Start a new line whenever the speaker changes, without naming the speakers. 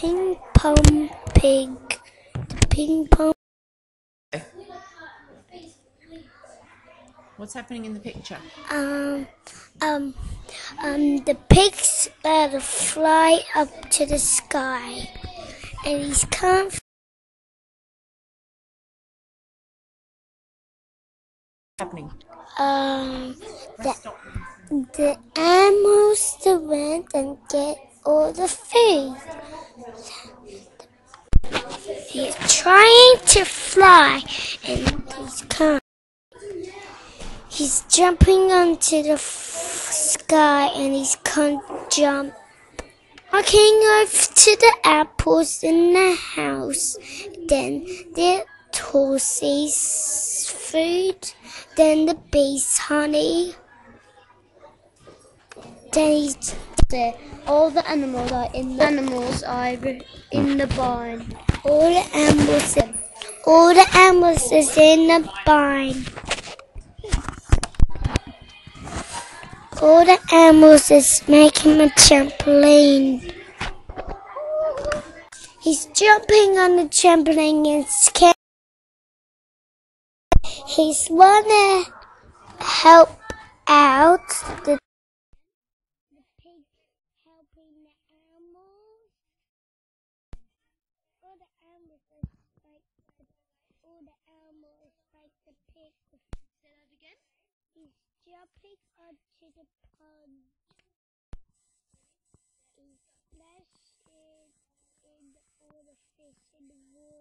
ping pong pig. The ping pong.
What's happening in the picture?
Um, um, um, the pig's about to fly up to the sky, and he's can't.
happening?
Um, the, the animals to went and get all the food. He's trying to fly, and he's can't. He's jumping onto the sky, and he's can't jump. Walking over to the apples in the house. Then the horses food. Then the bees honey. Then he's
there. All the animals are in the animals are in the barn.
all the animals. All the animals is in the barn. All the animals is making a trampoline. He's jumping on the trampoline and scared. He's wanna help out the the animals is like the, all the animals like the pig. Say that again. He's jumping onto the pond. He splashes in all the fish in the water.